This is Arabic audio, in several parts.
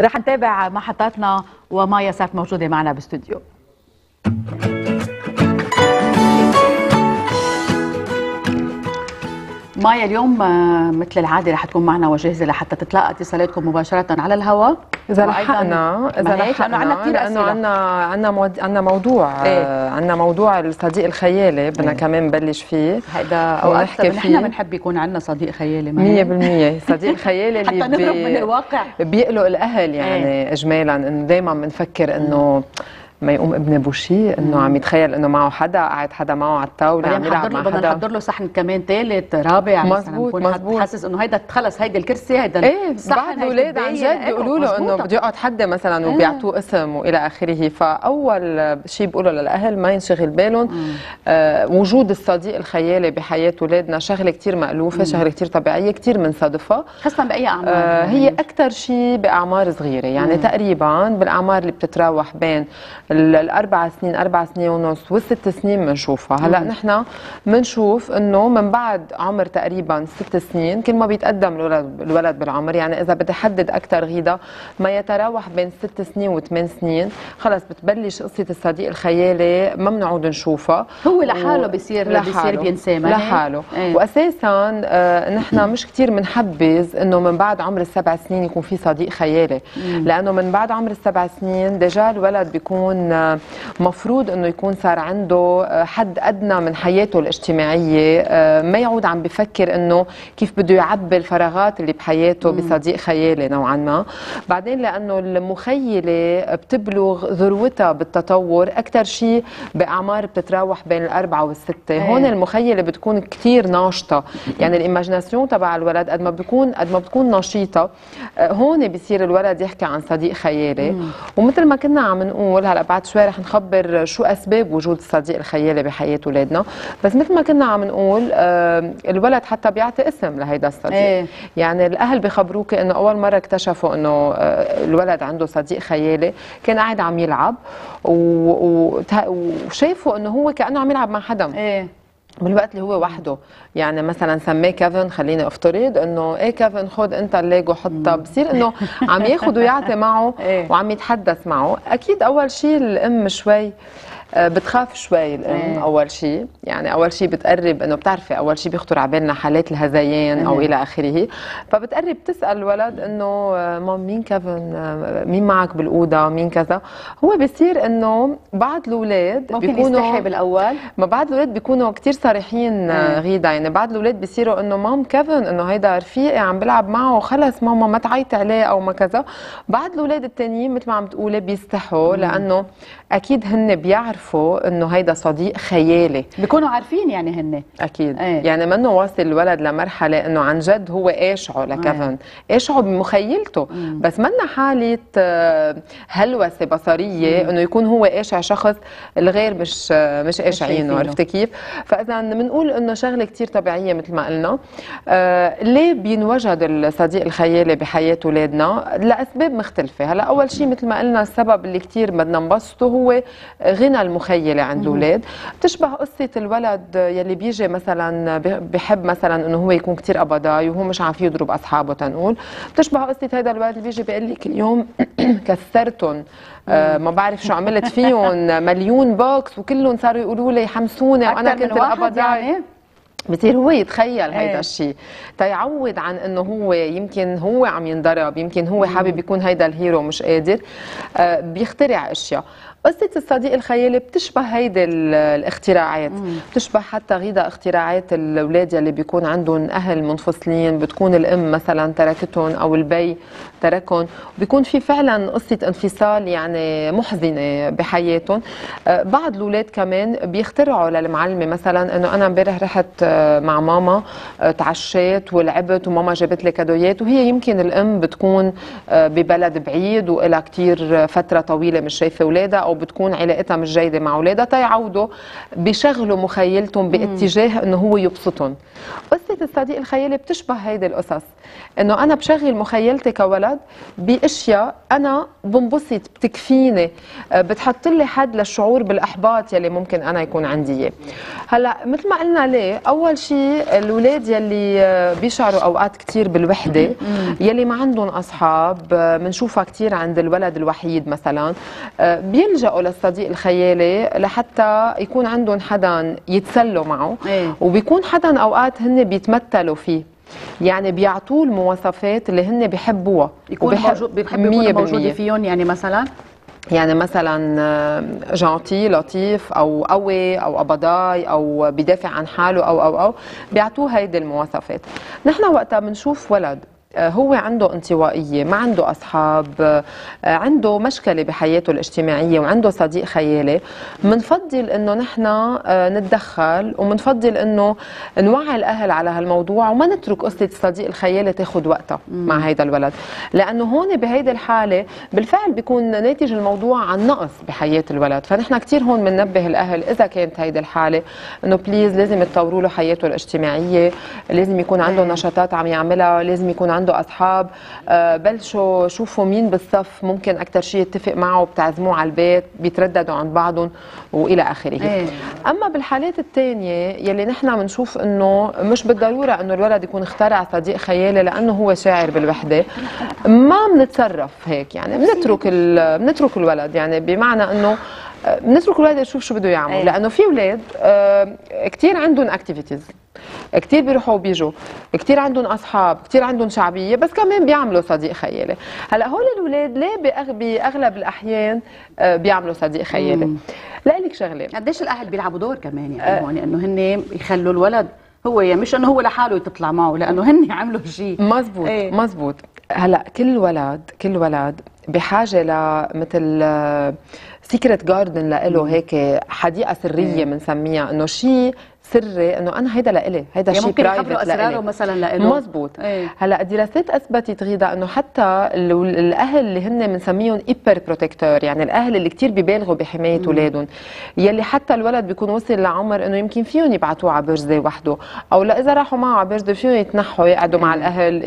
رح نتابع محطاتنا ومايا صارت موجودة معنا باستوديو مايا اليوم آه، مثل العادة رح تكون معنا وجاهزة لحتى تتلقى اتصالاتكم مباشرة على الهواء إذا لحقنا إذا لحقنا لأنه عندنا كثير لأنه عندنا عندنا. عندنا موضوع؟ آه، عندنا موضوع الصديق الخيالي بدنا إيه. كمان نبلش فيه. هيدا اوقات ونحكي نحن فيه. بنحب يكون عندنا صديق خيالي 100% صديق خيالي حتى اللي نهرب من الواقع. بيقلق الأهل يعني اجمالا. انه دائما بنفكر إنه ما يقوم ابني بوشي إنه عم يتخيل إنه معه حدا قاعد حدا معه على الطاولة عم يلعب مع بدنا حدا نحضر له صحن كمان ثالث رابع مزبوط، مزبوط. حاسس إنه هيدا خلص هيدا الكرسي هيدا إيه بعض هيدي الاولاد عن جد بيقولوا له إنه. بده يقعد حدا مثلا. وبيعطوه اسم وإلى آخره فأول شيء بقوله للأهل ما ينشغل بالهم آه وجود الصديق الخيالي بحياة اولادنا شغلة كثير مألوفة شغلة كثير طبيعية كثير بنصادفها خاصة بأي أعمار آه يعني. هي أكثر شيء بأعمار صغيرة يعني مم. تقريبا بالأعمار اللي بتتراوح بين الأربع سنين أربع سنين ونص والست سنين بنشوفها هلأ. نحن بنشوف إنه من بعد عمر تقريبا ست سنين كل ما بيتقدم الولد الولد بالعمر يعني إذا بدي أحدد أكثر غيدا ما يتراوح بين ست سنين وثمان سنين خلص بتبلش قصة الصديق الخيالي ما بنعود نشوفها هو لحاله بيصير بيصير بينسى ما هيك؟ لحاله إيه. واساسا آه نحن مش كثير بنحبذ إنه من بعد عمر السبع سنين يكون في صديق خيالي لأنه من بعد عمر السبع سنين déjà الولد بيكون آه مفروض إنه يكون صار عنده حد أدنى من حياته الاجتماعية. آه ما يعود عم بفكر إنه كيف بده يعبي الفراغات اللي بحياته بصديق خيالي نوعا ما. بعدين لأنه المخيلة بتبلغ ذروتها بالتطور أكثر شيء بأعمار بتتراوح بين الأربعة والستة. إيه. هون المخيلة بتكون كثير ناشطة. يعني ال imagination تبع الولد قد ما بيكون قد ما بتكون نشيطة. آه، هون بيصير الولد يحكي عن صديق خيالي. ومثل ما كنا عم نقول هلا بعد شوي رح نخبر شو أسباب وجود الصديق الخيالي بحياة أولادنا. بس مثل ما كنا عم نقول آه، الولد حتى بيعطي اسم لهيدا الصديق. إيه. يعني الأهل بخبروك إنه أول مرة اكتشفوا إنه آه، الولد عنده صديق خيالي كان قاعد عم يلعب وشافوا إنه هو كأنه عم يلعب مع حدا. إيه. بالوقت اللي هو وحده. يعني مثلا سماه كيفن خليني أفترض إنه إيه كيفن خد أنت الليجو حطها بصير إنه عم ياخذ ويعطي معه إيه. وعم يتحدث معه. أكيد أول شيء الأم شوي آه، بتخاف شوي الأم إيه. أول شيء يعني أول شيء بتقرب إنه بتعرفي أول شيء بيخطر على بالنا حالات الهذيان أو إيه. إلى آخره. فبتقرب تسأل الولد إنه آه، مام مين كيفن آه، مين معك بالأوضة؟ مين كذا؟ هو بصير إنه بعض الأولاد ممكن يستحي بالأول. ما بعض الأولاد بيكونوا كتير صريحين آه، إيه. غيدا. يعني بعض الأولاد بيصيروا إنه مام كيفن إنه هيدا رفيقي عم بلعب معه خلص ماما ما تعيطي عليه أو ما كذا. بعض الأولاد التانيين مثل ما عم تقولي بيستحوا لأنه أكيد هن بيعرفوا إنه هيدا صديق خيالي. بيكونوا عارفين يعني هن أكيد. إيه. يعني منه واصل الولد لمرحلة إنه عن جد هو قاشعه لكيفن قاشعه بمخيلته. بس منا حالة آه، هلوسة بصرية إنه يكون هو قاشع شخص الغير مش آه، مش قاشعينه. عرفتي كيف؟ فإذا بنقول إنه شغلة كتير طبيعية مثل ما قلنا. آه ليه بينوجد الصديق الخيالي بحياة أولادنا؟ لأسباب مختلفة. هلأ أول شيء مثل ما قلنا السبب اللي كتير بدنا نبسطه هو غنى المخيلة عند الاولاد بتشبه قصة الولد يلي بيجي مثلا بحب مثلا إنه هو يكون كتير قبضاي وهو مش عارف يضرب أصحابه تنقول. بتشبه قصة هذا الولد اللي بيجي بيقول لك اليوم كسرتهم آه ما بعرف شو عملت فيهم مليون بوكس وكلهم صاروا يقولوا لي حمسوني وأنا كنت القبضاي يعني؟ بصير هو يتخيل إيه. هيدا الشيء تيعود عن إنه هو يمكن هو عم ينضرب يمكن هو حابب يكون هيدا ال hero مش قادر. آه بيخترع أشياء. قصة الصديق الخيالي بتشبه هيدي ال- الاختراعات بتشبه حتى غيدا اختراعات الأولاد يلي بيكون عندهم أهل منفصلين بتكون الأم مثلا تركتهم أو البي تركهم بيكون في فعلا قصة انفصال يعني محزنة بحياتهم. آه، بعض الأولاد كمان بيخترعوا للمعلمة مثلا إنه أنا امبارح رحت آه، مع ماما آه، تعشيت ولعبت وماما جابت لي كادويات وهي يمكن الأم بتكون ببلد بعيد وإلها كتير فترة طويلة مش شايفة أولادها أو بتكون علاقتها مش جيدة مع أولادها تيعودوا بيشغلوا مخيلتهم باتجاه إنه هو يبسطهم. قصة قصة الصديق الخيالي بتشبه هيدي القصص إنه أنا بشغل مخيلتي كولد بأشياء أنا بنبسط بتكفيني آه، بتحط لي حد للشعور بالإحباط يلي ممكن أنا يكون عندي إياه هلأ مثل ما قلنا ليه أول شيء الاولاد يلي آه، بيشعروا أوقات كثير بالوحدة يلي ما عندهم أصحاب بنشوفها كثير عند الولد الوحيد مثلا آه، بيلجأوا للصديق الخيالي لحتى يكون عندهم حدا يتسلوا معه إيه. وبيكون حدا أوقات هن بيتمثلوا فيه. يعني بيعطوه المواصفات اللي هن بيحبوها. يكون موجود. فيهم يعني مثلا؟ يعني مثلا آه، جانتي لطيف أو قوي أو قبضاي أو بدافع عن حاله أو أو أو بيعطوه هيدي المواصفات. نحن وقتها بنشوف ولد. هو عنده انطوائية ما عنده أصحاب آه، عنده مشكلة بحياته الاجتماعية وعنده صديق خيالي. منفضل أنه نحن آه، نتدخل ومنفضل أنه نوعي الأهل على هالموضوع وما نترك قصة الصديق الخيالي تاخد وقتها مع هيدا الولد. لأنه هون بهيدي الحالة بالفعل بيكون ناتج الموضوع عن نقص بحياة الولد. فنحن كتير هون بننبه الأهل إذا كانت هيدي الحالة أنه بليز لازم تطوروا له حياته الاجتماعية لازم يكون عنده. نشاطات عم يعملها لازم يكون عنده أصحاب آه، بلشوا شوفوا مين بالصف ممكن أكتر شيء يتفق معه بتعزموه على البيت بيترددوا عن بعضهم وإلى آخره إيه. أما بالحالات الثانية يلي نحن بنشوف إنه مش بالضرورة إنه الولد يكون اخترع صديق خيالي لأنه هو شاعر بالوحدة ما بنتصرف هيك يعني بنترك ال- بنترك الولد يعني بمعنى إنه بنترك الولد يشوف شو بده يعمل أيه. لأنه في أولاد كثير عندهم اكتيفيتيز كتير بيروحوا وبيجوا كتير عندهم أصحاب كتير عندهم شعبية بس كمان بيعملوا صديق خيالي. هلأ هول الأولاد ليه بأغلب الأحيان آه، بيعملوا صديق خيالي؟ لك شغلة. قديش الأهل بيلعبوا دور كمان يعني هون؟ انه هن يخلوا الولد هو يعني مش إنه هو لحاله تطلع معه لأنه هن عملوا شيء مزبوط إيه. مزبوط. هلأ كل ولد كل ولد بحاجة لمثل سيكريت جاردن لإله هيك حديقة سرية بنسميها إنه شيء سري إنه أنا هيدا لإلي هيدا يعني شيء ممكن يخبروا أسراره مثلا لإله مزبوط. إيه. هلأ الدراسات اثبتت غيدا إنه حتى ال- الأهل اللي هن بنسميهم hyper protecteurs يعني الأهل اللي كتير بيبالغوا بحماية اولادهم يلي حتى الولد بيكون وصل لعمر إنه يمكن فيهم يبعتوه على برزه وحده أو لا إذا راحوا معه على برزه فيهم يتنحوا يقعدوا مع الأهل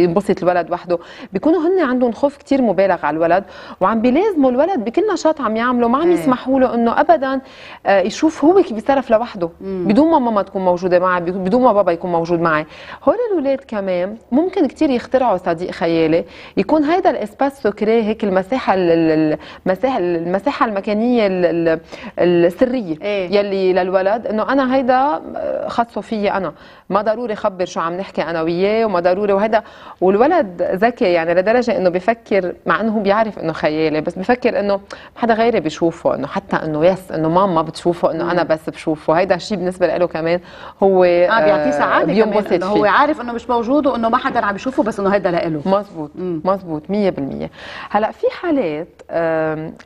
ينبسط الولد وحده. بيكونوا هن عندهم خوف كتير مبالغ على الولد وعم بيلازموا الولد بكل نشاط عم يعمله ما عم إيه. يسمحوا له إنه ابدا آه، يشوف هو كيف بيتصرف لوحده. بدون ما ماما تكون موجودة معي بدون ما بابا يكون موجود معي. هول الأولاد كمان ممكن كتير يخترعوا صديق خيالي. يكون هيدا ال espace secret هيك المساحة ال- ال- المساحه المساحة المكانية ال- ال- السرية إيه. يلي للولد. إنه أنا هيدا خاصة فيي أنا. ما ضروري خبر شو عم نحكي أنا وياه وما ضروري. وهيدا والولد ذكي يعني لدرجة إنه بفكر مع إنه هو بيعرف إنه خيالي بس بفكر إنه حدا غيري بيشوفه إنه حتى إنه يس إنه ماما بتشوفه إنه أنا بس بشوفه. هيدا الشيء بالنسبة له كمان هو آه بيعطيه سعادة كمان بينبسط انه هو فيه. عارف إنه مش موجود وإنه ما حدا عم يشوفه بس إنه هيدا لإله. مزبوط مزبوط 100% هلأ في حالات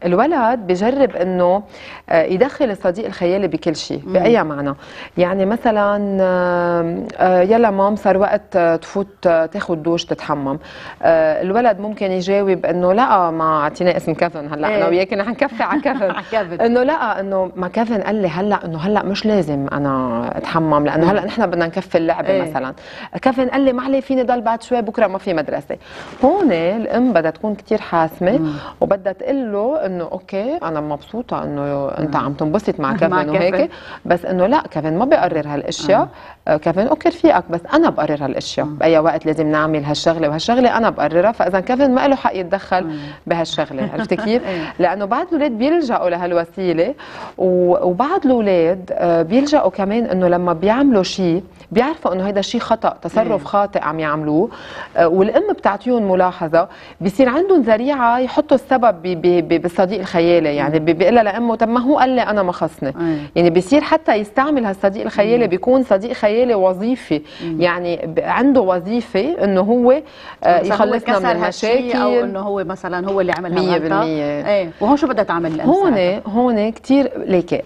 الولد بجرب إنه آه، يدخل الصديق الخيالي بكل شيء بأي معنى. يعني مثلا آه، يلا مام صار وقت آه، تفوت آه، تاخذ دوش تتحمم. آه، الولد ممكن يجاوب إنه لا ما أعطينا اسم كيفن هلأ إيه. أنا وياك رح نكفي على كيفن. إنه لا إنه ما كيفن قال لي هلأ إنه هلأ مش لازم أنا أتحمم لأنه هلأ نحن بدنا نكفي اللعبة إيه. مثلا كيفن قال لي ما عليه فيني ضل بعد شوي بكرة ما في مدرسة هون الأم بدها تكون كتير حاسمة وبدها تقول له إنه okay أنا مبسوطة إنه أنت عم تنبسط مع كيفن. وهيك بس إنه لأ كيفن ما بقرر هالأشياء آه. كيفن okay رفيقك بس أنا بقرر هالأشياء. بأي وقت لازم نعمل هالشغلة وهالشغلة أنا بقررها. فإذا كيفن ما له حق يتدخل بهالشغلة عرفتي كيف؟ لأنه بعض الأولاد بيلجأوا لهالوسيلة وبعض الأولاد آه، بيلجأوا كمان إنه لما بيعملوا شيء بيعرفوا إنه هيدا شيء خطأ تصرف خاطئ عم يعملوه. آه، والأم بتعطيهم ملاحظة. بصير عندهم ذريعة يحطوا السبب بالصديق الخيالي. يعني بيقول لها لأمه طب ما هو قال لي أنا ما خصني. أي. يعني بصير حتى يستعمل هالصديق الخيالي بيكون صديق خيالي وظيفي يعني ب- عنده وظيفة إنه هو آه، إذا هو يخلصنا من هالشي أو المشاكل. إنه هو مثلا هو اللي عمل هالغلطة؟ بالمية. إيه. وهون شو بدها تعمل هون؟ هون كثير ليكي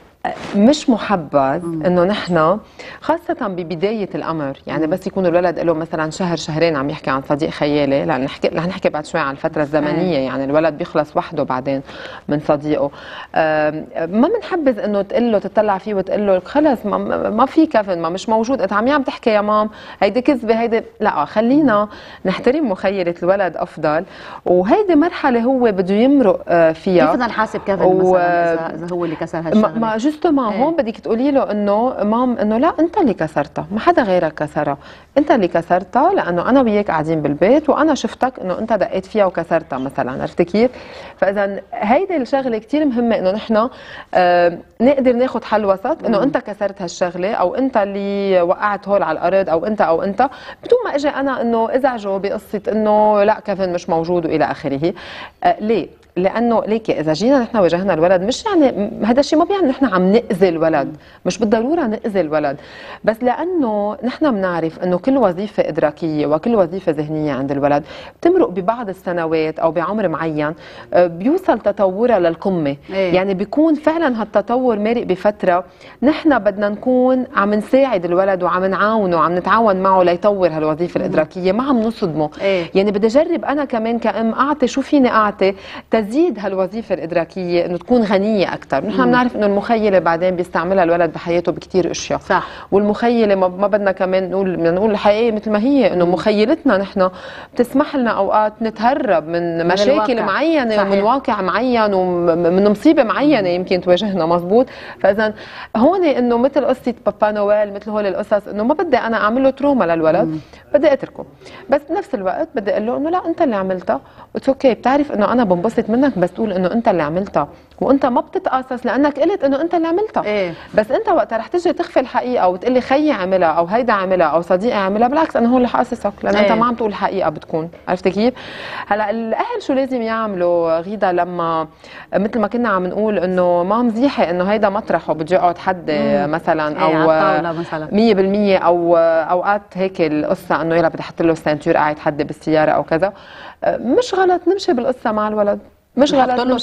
مش محبذ إنه نحن خاصة ببداية الأمر، يعني بس يكون الولد له مثلا شهر شهرين عم يحكي عن صديق خيالي، لأن نحكي رح نحكي بعد شوي عن الفترة الزمنية، يعني الولد بيخلص وحده بعدين من صديقه. ما بنحبذ إنه تقول له تطلع فيه وتقول له خلص ما, ما في كيفن ما مش موجود، انت عم عم تحكي يا مام هيدي كذبة هيدي لا خلينا نحترم مخيلة الولد أفضل، وهيدي مرحلة هو بده يمرق آه، فيها. كيف بدنا نحاسب كيفن و- مثلا إذا هو اللي كسر هالشغلة؟ ما justement إيه. هون بدك تقولي له إنه مام إنه لا أنت اللي كسرتها ما حدا غيرك كسرها. أنت اللي كسرتها لأنه أنا وياك قاعدين بالبيت وأنا شفتك إنه أنت دقيت فيها وكسرتها مثلا عرفتي كيف؟ فاذا هيدي الشغلة كثير مهمة إنه نحن آه نقدر ناخذ حل وسط انه أنت كسرت هالشغلة أو أنت اللي وقعت هول على الأرض أو أنت أو أنت. بدون ما أجي أنا إنه ازعجه بقصه إنه لا كيفن مش موجود وإلى آخره. آه ليه؟ لأنه ليكي إذا جينا نحن واجهنا الولد مش يعني هذا الشيء ما بيعني نحن عم نأذي الولد مش بالضرورة نأذي الولد بس لأنه نحن بنعرف إنه كل وظيفة إدراكية وكل وظيفة ذهنية عند الولد بتمرق ببعض السنوات أو بعمر معين آه، بيوصل تطورها للقمة. إيه. يعني بيكون فعلا هالتطور مارق بفترة. نحن بدنا نكون عم نساعد الولد وعم نعاونه وعم نتعاون معه ليطور هالوظيفة الإدراكية ما عم نصدمه. إيه. يعني بدي اجرب أنا كمان كأم أعطي شو فيني أعطي؟ تزيد هالوظيفة الإدراكية إنه تكون غنية أكثر نحن بنعرف إنه المخيلة بعدين بيستعملها الولد بحياته بكثير أشياء. صح. والمخيلة ما, بدنا كمان نقول بدنا نقول الحقيقة مثل ما هي إنه مخيلتنا نحن بتسمح لنا أوقات نتهرب من مشاكل الواقع. معينة صحيح. ومن واقع معين ومن مصيبة معينة يمكن تواجهنا مزبوط؟ فإذا هون إنه مثل قصة بابا نويل مثل هول القصص إنه ما بدي أنا أعمل له تروما للولد بدي أتركه. بس بنفس الوقت بدي أقول له إنه لا أنت اللي عملتها it's okay بتعرف إنه أنا بنبسط منك بس تقول إنه أنت اللي عملتها. وأنت ما بتتقاصص لأنك قلت إنه أنت اللي عملتها. إيه. بس أنت وقتها رح تجي تخفي الحقيقة وتقول لي خيي عملها أو هيدا عملها أو صديقي عملها. بالعكس أنا هون اللي حقصصك لأن أنت إيه. ما عم تقول الحقيقة بتكون. عرفتي كيف؟ هلأ الأهل شو لازم يعملوا؟ غيدا لما مثل ما كنا عم نقول إنه ما مزيحة إنه هيدا مطرحه بده يقعد حد مثلا إيه، أو على الطاولة مثلاً. 100% أو أوقات هيك القصة إنه يلا بدي أحط له سنتر قاعد حد بالسيارة أو كذا. مش غلط نمشي بالقصة مع الولد. مش غلط له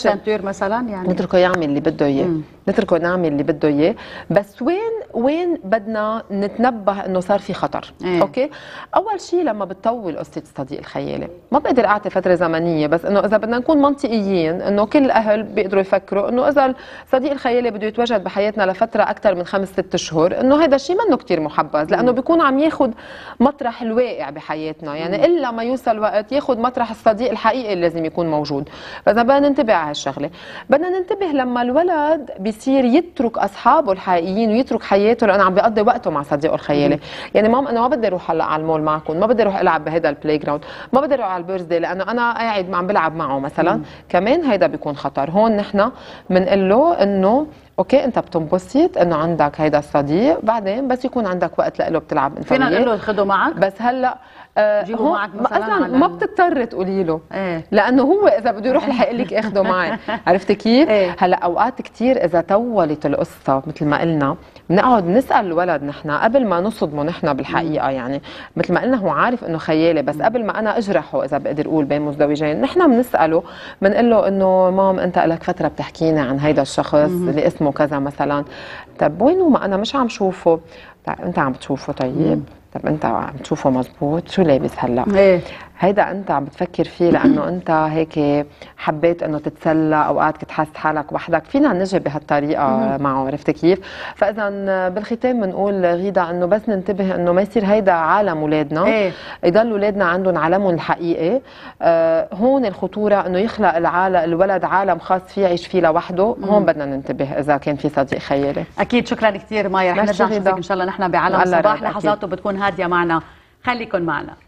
مثلا يعني. نتركه يعمل اللي بده إياه. نتركه نعمل اللي بده إياه. بس وين وين بدنا نتنبه إنه صار في خطر؟ إيه. أوكي؟ أول شيء لما بتطول قصة الصديق الخيالي ما بقدر أعطي فترة زمنية بس إنه إذا بدنا نكون منطقيين إنه كل الاهل بيقدروا يفكروا إنه إذا الصديق الخيالي بده يتواجد بحياتنا لفترة أكثر من خمس ست أشهر إنه هذا الشيء منه كتير محبذ لأنه بيكون عم ياخذ مطرح الواقع بحياتنا. يعني إلا ما يوصل وقت ياخذ مطرح الصديق الحقيقي اللي لازم يكون موجود. فإذا بدنا ننتبه على هالشغلة. بدنا ننتبه لما الولد بيصير يترك أصحابه الحقيقيين ويترك حياته لأنه عم بيقضي وقته مع صديقه الخيالي يعني Mom أنا ما بدي أروح هلأ على المول معكم ما بدي أروح ألعب بهذا ال playground ما بدي أروح على ال birthday لأنه أنا قاعد عم بلعب معه مثلا. كمان هيدا بيكون خطر. هون نحن بنقول له إنه أوكي أنت بتنبسط إنه عندك هيدا الصديق بعدين بس يكون عندك وقت له بتلعب انت فينا. نقول له خده معك؟ بس هلأ جيبه هون معك ما- مثلاً أصلا ما بتضطر تقولي له. إيه. لأنه هو إذا بده يروح رح يقول لك إخده معي. عرفتي كيف؟ إيه. هلأ أوقات كثير إذا طولت القصة مثل ما قلنا بنقعد نسأل الولد نحن قبل ما نصدمه نحن بالحقيقة يعني. مثل ما قلنا هو عارف إنه خيالي بس قبل ما أنا أجرحه إذا بقدر أقول بين مزدوجين نحن بنسأله بنقول له إنه مام أنت لك فترة بتحكينا عن هيدا الشخص اللي اسمه كذا مثلا. طب وينه ما أنا مش عم شوفه؟ طيب أنت عم تشوفه طيب. طب انت عم تشوفه مزبوط شو لابس هلا؟ إيه. هيدا انت عم بتفكر فيه لأنه انت هيك حبيت إنه تتسلى أوقات كنت حاسس حالك وحدك. فينا نجي بهالطريقة معه عرفت كيف؟ فاذا بالختام بنقول غيدا إنه بس ننتبه إنه ما يصير هيدا عالم اولادنا إيه. يضل اولادنا عندهم عالمهم الحقيقي آه هون الخطورة إنه يخلق العالم الولد عالم خاص فيه يعيش فيه لوحده. هون بدنا ننتبه إذا كان في صديق خيالي. أكيد. شكرا كثير مايا. رح نرجع. نشوفك إن شاء الله نحن بعالم صباح. لحظاته بتكون هادية معنا. خليكن معنا.